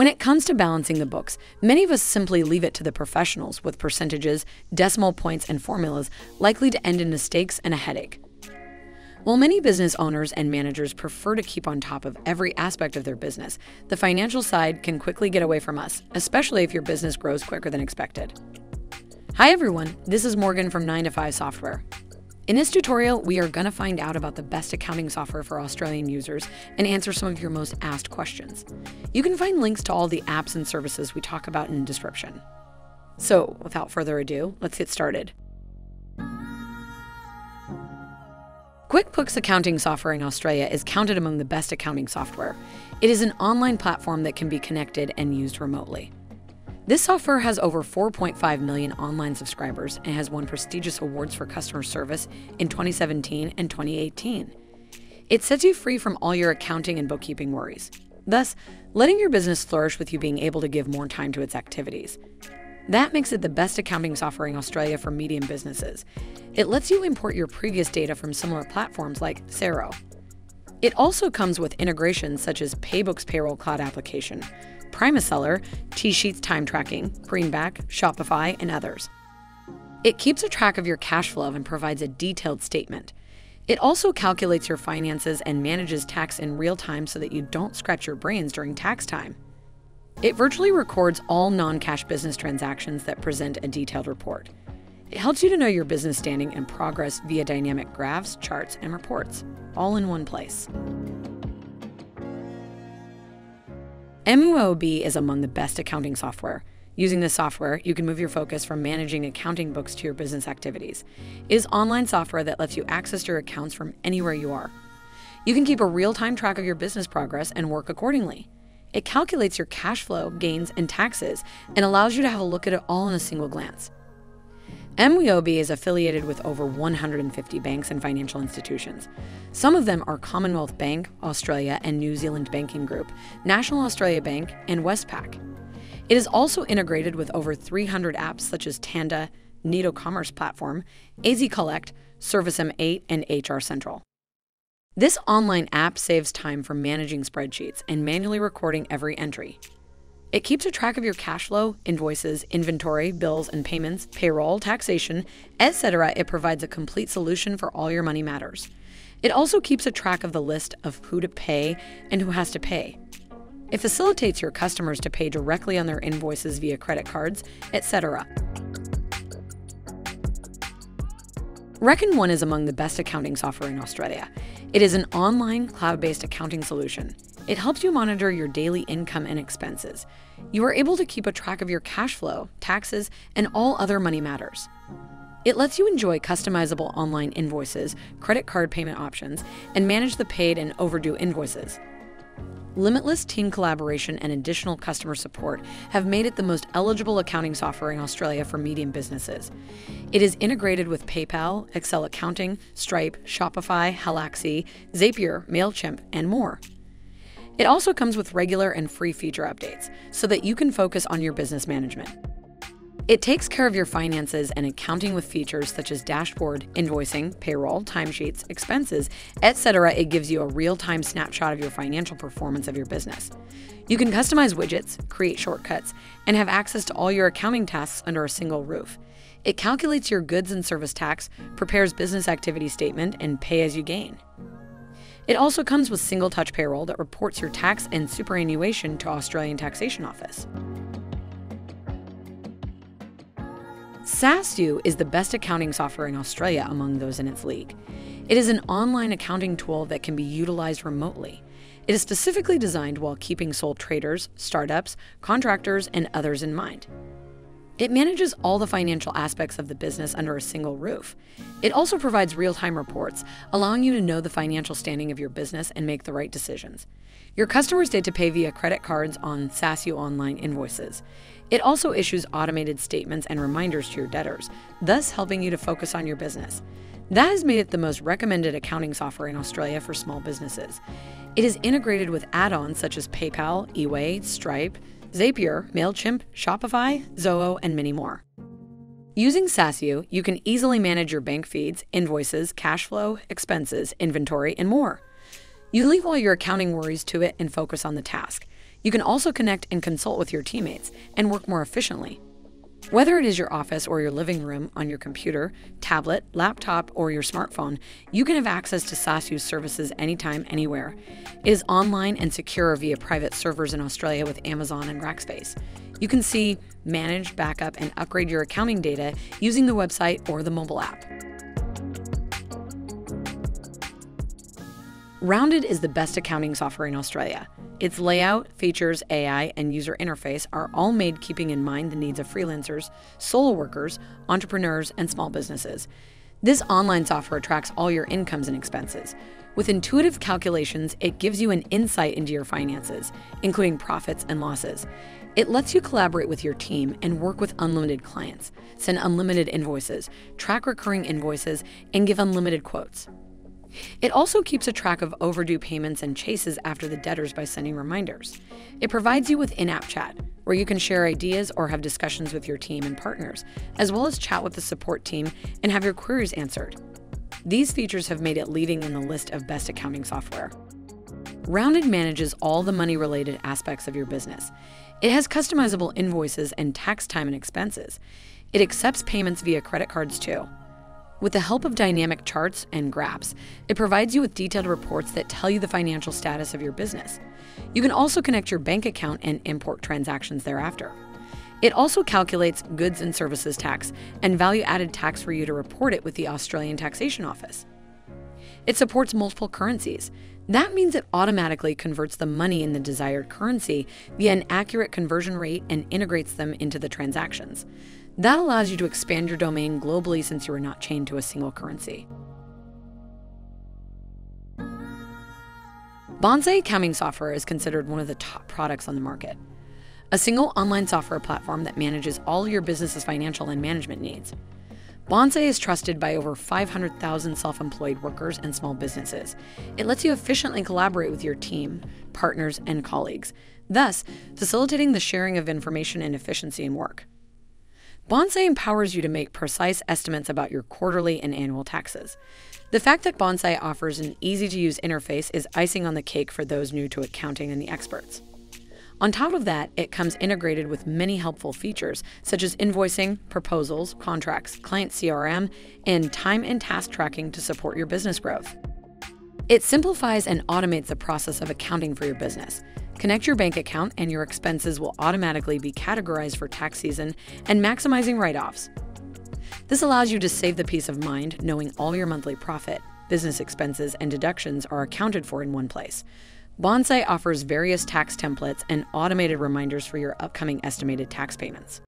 When it comes to balancing the books, many of us simply leave it to the professionals with percentages, decimal points, and formulas likely to end in mistakes and a headache. While many business owners and managers prefer to keep on top of every aspect of their business, the financial side can quickly get away from us, especially if your business grows quicker than expected. Hi everyone, this is Morgan from 9 to 5 Software. In this tutorial, we are going to find out about the best accounting software for Australian users and answer some of your most asked questions. You can find links to all the apps and services we talk about in the description. So, without further ado, let's get started. QuickBooks accounting software in Australia is counted among the best accounting software. It is an online platform that can be connected and used remotely. This software has over 4.5 million online subscribers and has won prestigious awards for customer service in 2017 and 2018. It sets you free from all your accounting and bookkeeping worries, thus, letting your business flourish with you being able to give more time to its activities. That makes it the best accounting software in Australia for medium businesses. It lets you import your previous data from similar platforms like Xero. It also comes with integrations such as Paybooks Payroll Cloud application, Primaseller, TSheets Time Tracking, Greenback, Shopify, and others. It keeps a track of your cash flow and provides a detailed statement. It also calculates your finances and manages tax in real time so that you don't scratch your brains during tax time. It virtually records all non cash business transactions that present a detailed report. It helps you to know your business standing and progress via dynamic graphs, charts, and reports, all in one place. MYOB is among the best accounting software. Using this software, you can move your focus from managing accounting books to your business activities. It is online software that lets you access your accounts from anywhere you are. You can keep a real time track of your business progress and work accordingly. It calculates your cash flow, gains, and taxes and allows you to have a look at it all in a single glance. MYOB is affiliated with over 150 banks and financial institutions. Some of them are Commonwealth Bank, Australia and New Zealand Banking Group, National Australia Bank, and Westpac. It is also integrated with over 300 apps such as Tanda, Neto Commerce Platform, Ezy Collect, Service M8, and HR Central. This online app saves time for managing spreadsheets and manually recording every entry. It keeps a track of your cash flow, invoices, inventory, bills and payments, payroll, taxation, etc. It provides a complete solution for all your money matters. It also keeps a track of the list of who to pay and who has to pay. It facilitates your customers to pay directly on their invoices via credit cards, etc. Reckon One is among the best accounting software in Australia. It is an online, cloud based accounting solution. It helps you monitor your daily income and expenses. You are able to keep a track of your cash flow, taxes, and all other money matters. It lets you enjoy customizable online invoices, credit card payment options, and manage the paid and overdue invoices. Limitless team collaboration and additional customer support have made it the most eligible accounting software in Australia for medium businesses. It is integrated with PayPal, Excel Accounting, Stripe, Shopify, Halaxy, Zapier, MailChimp, and more. It also comes with regular and free feature updates so that you can focus on your business management. It takes care of your finances and accounting with features such as dashboard, invoicing, payroll, timesheets, expenses, etc. It gives you a real-time snapshot of your financial performance of your business. You can customize widgets, create shortcuts, and have access to all your accounting tasks under a single roof. It calculates your goods and service tax, prepares business activity statement, and pay as you gain. It also comes with single touch payroll that reports your tax and superannuation to Australian Taxation Office. Saasu is the best accounting software in Australia among those in its league. It is an online accounting tool that can be utilized remotely. It is specifically designed while keeping sole traders, startups, contractors, and others in mind. It manages all the financial aspects of the business under a single roof. It also provides real time reports, allowing you to know the financial standing of your business and make the right decisions. Your customers did to pay via credit cards on Saasu Online invoices. It also issues automated statements and reminders to your debtors, thus helping you to focus on your business. That has made it the most recommended accounting software in Australia for small businesses. It is integrated with add ons such as PayPal, eWay, Stripe, Zapier, MailChimp, Shopify, Zoho, and many more. Using Saasu, you can easily manage your bank feeds, invoices, cash flow, expenses, inventory, and more. You leave all your accounting worries to it and focus on the task. You can also connect and consult with your teammates and work more efficiently. Whether it is your office or your living room on your computer, tablet, laptop, or your smartphone, you can have access to Saasu's services anytime, anywhere. It is online and secure via private servers in Australia with Amazon and Rackspace. You can see, manage, backup, and upgrade your accounting data using the website or the mobile app. Rounded is the best accounting software in Australia. Its layout, features, AI, and user interface are all made keeping in mind the needs of freelancers, solo workers, entrepreneurs, and small businesses. This online software tracks all your incomes and expenses. With intuitive calculations, it gives you an insight into your finances, including profits and losses. It lets you collaborate with your team and work with unlimited clients, send unlimited invoices, track recurring invoices, and give unlimited quotes. It also keeps a track of overdue payments and chases after the debtors by sending reminders. It provides you with in app chat, where you can share ideas or have discussions with your team and partners, as well as chat with the support team and have your queries answered. These features have made it leading in the list of best accounting software. Rounded manages all the money related aspects of your business. It has customizable invoices and tax time and expenses. It accepts payments via credit cards too. With the help of dynamic charts and graphs, it provides you with detailed reports that tell you the financial status of your business. You can also connect your bank account and import transactions thereafter. It also calculates goods and services tax and value added tax for you to report it with the Australian Taxation Office. It supports multiple currencies. That means it automatically converts the money in the desired currency via an accurate conversion rate and integrates them into the transactions. That allows you to expand your domain globally since you are not chained to a single currency. Bonsai accounting software is considered one of the top products on the market. A single online software platform that manages all your business's financial and management needs. Bonsai is trusted by over 500,000 self employed workers and small businesses. It lets you efficiently collaborate with your team, partners, and colleagues, thus facilitating the sharing of information and efficiency in work. Bonsai empowers you to make precise estimates about your quarterly and annual taxes. The fact that Bonsai offers an easy to use interface is icing on the cake for those new to accounting and the experts. On top of that, it comes integrated with many helpful features such as invoicing, proposals, contracts, client CRM, and time and task tracking to support your business growth. It simplifies and automates the process of accounting for your business, Connect your bank account, and your expenses will automatically be categorized for tax season and maximizing write offs. This allows you to save the peace of mind knowing all your monthly profit, business expenses, and deductions are accounted for in one place. Bonsai offers various tax templates and automated reminders for your upcoming estimated tax payments.